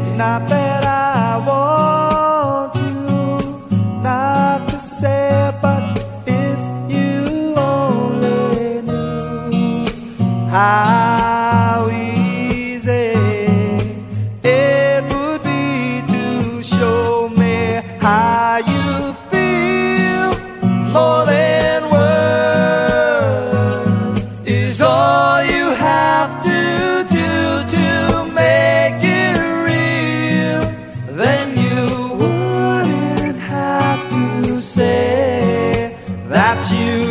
It's not that say that you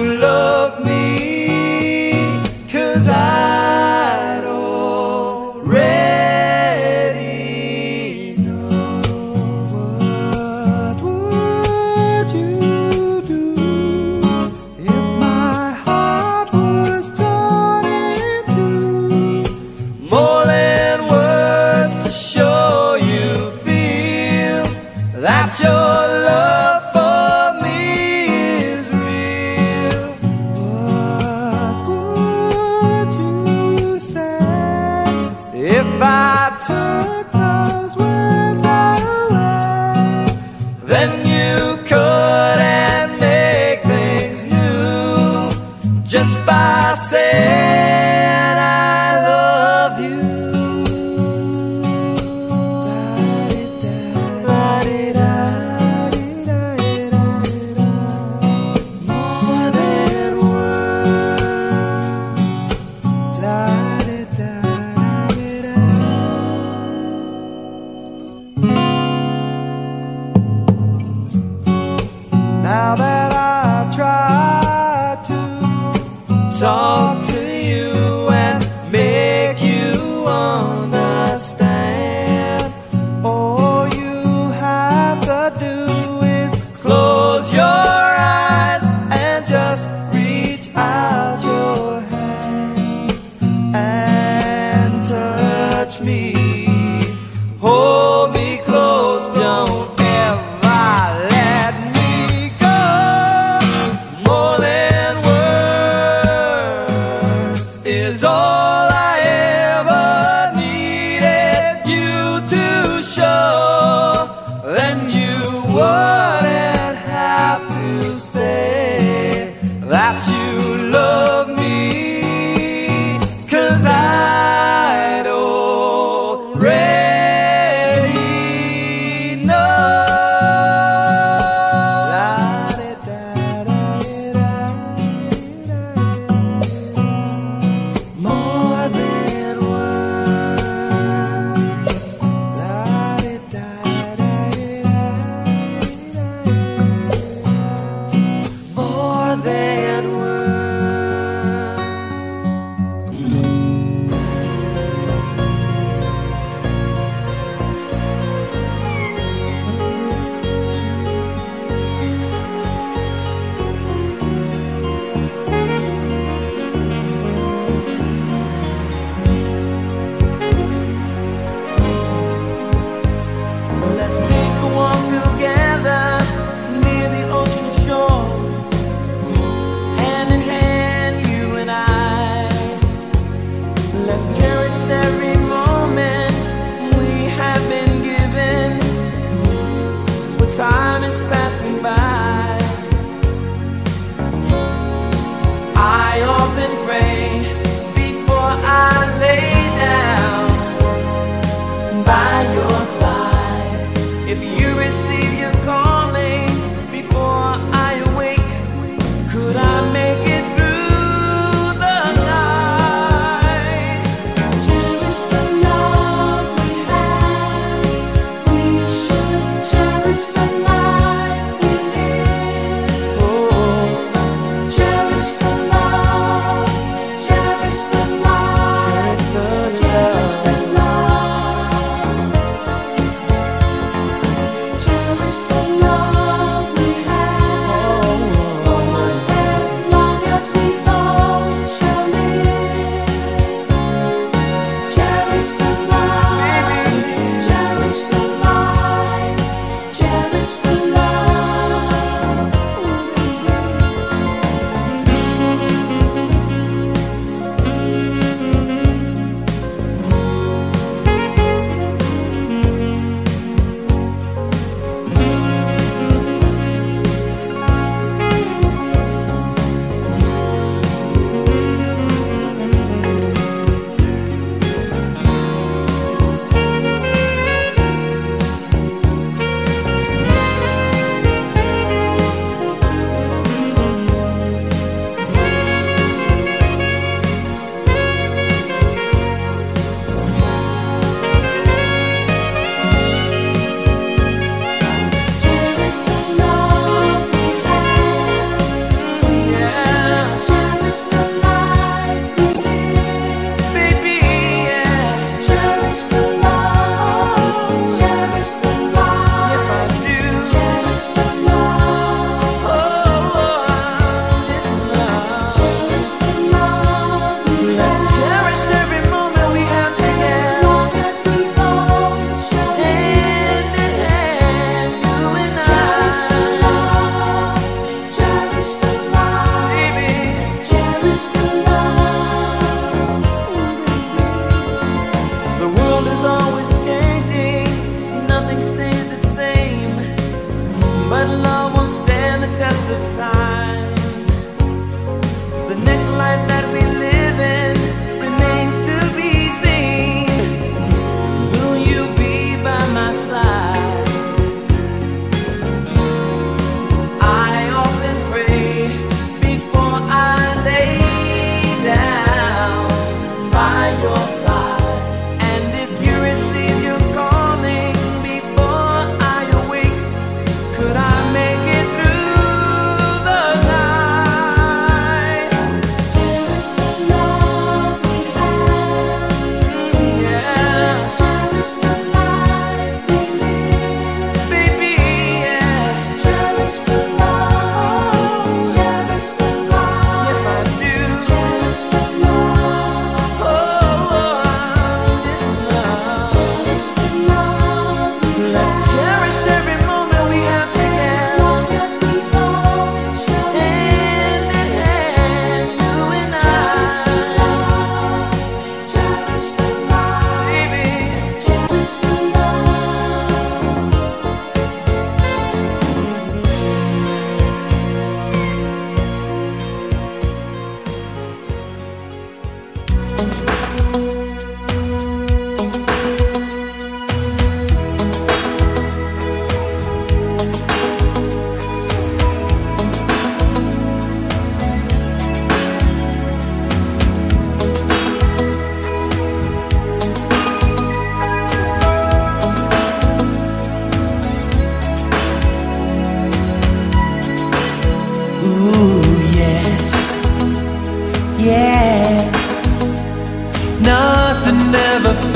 is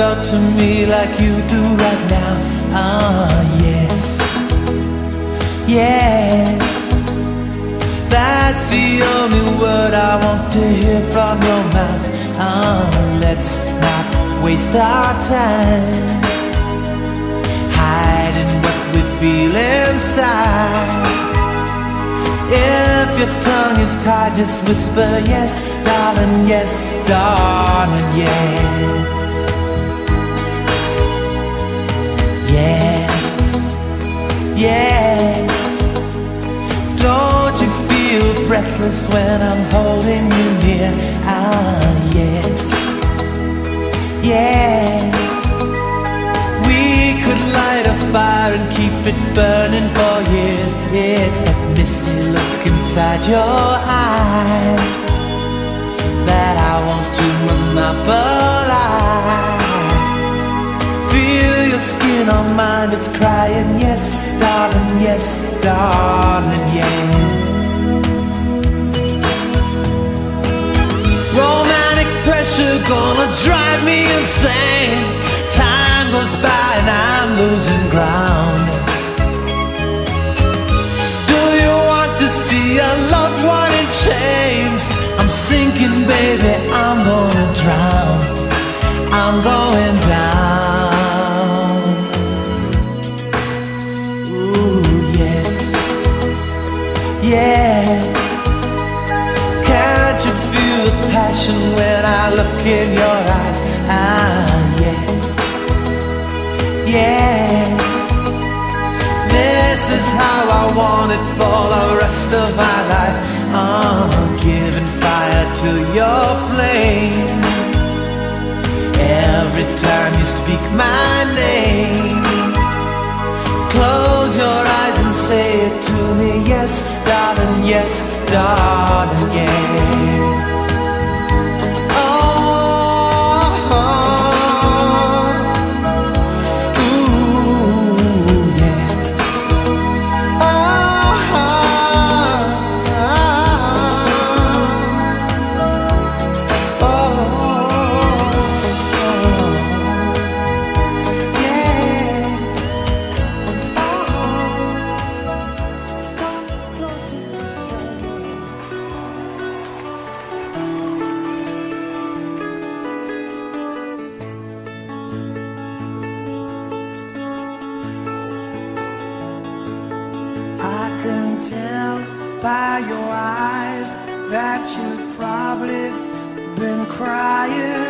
about to me like you do right now. Ah, yes, yes. That's the only word I want to hear from your mouth. Ah, let's not waste our time hiding what we feel inside. If your tongue is tied, just whisper yes, darling, yes, darling, yes. Yes, yes. Don't you feel breathless when I'm holding you near? Ah, yes, yes. We could light a fire and keep it burning for years. It's that misty look inside your eyes that I want to monopolize. Skin on mine, it's crying, yes, darling, yes, darling, yes. Romantic pressure gonna drive me insane. Time goes by and I'm losing ground. Look in your eyes? Ah, yes, yes. This is how I want it for the rest of my life. Oh, giving fire to your flame. Every time you speak my name, close your eyes and say it to me. Yes, darling, yes, darling, yes. Been crying